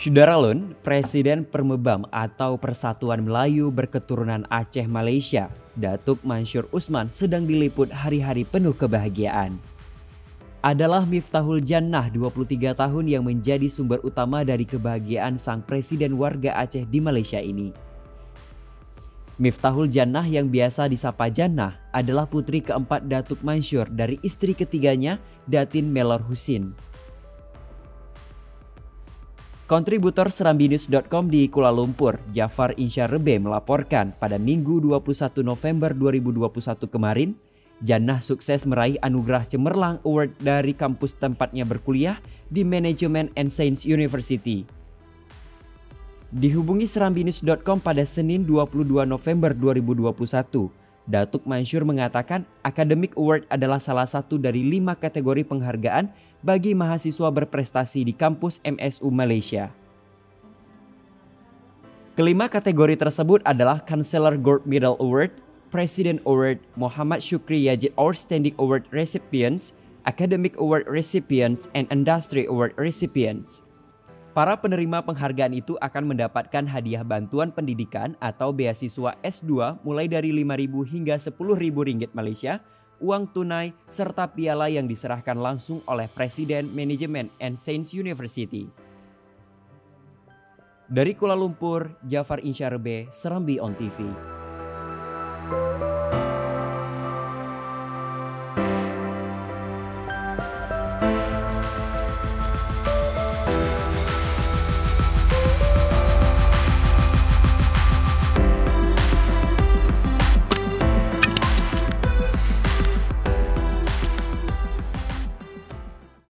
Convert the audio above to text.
Syudaralun, Presiden Permebam atau Persatuan Melayu berketurunan Aceh Malaysia, Datuk Mansur Usman sedang diliput hari-hari penuh kebahagiaan. Adalah Miftahul Jannah 23 tahun yang menjadi sumber utama dari kebahagiaan sang presiden warga Aceh di Malaysia ini. Miftahul Jannah yang biasa disapa Jannah adalah putri keempat Datuk Mansur dari istri ketiganya, Datin Melor Husin. Kontributor Serambinews.com di Kuala Lumpur, Jafar Insyarebe melaporkan pada Minggu 21 November 2021 kemarin, Jannah sukses meraih anugerah cemerlang award dari kampus tempatnya berkuliah di Management and Science University. Dihubungi Serambinews.com pada Senin 22 November 2021, Datuk Mansur mengatakan Academic Award adalah salah satu dari lima kategori penghargaan bagi mahasiswa berprestasi di kampus MSU Malaysia. Kelima kategori tersebut adalah Counselor Gold Medal Award, President Award, Muhammad Shukri Yajid Outstanding Award Recipients, Academic Award Recipients, and Industry Award Recipients. Para penerima penghargaan itu akan mendapatkan hadiah bantuan pendidikan atau beasiswa S2 mulai dari 5.000 hingga 10.000 ringgit Malaysia uang tunai, serta piala yang diserahkan langsung oleh Presiden Manajemen and Saints University. Dari Kuala Lumpur, Jafar Insyarbe, Serambi on TV.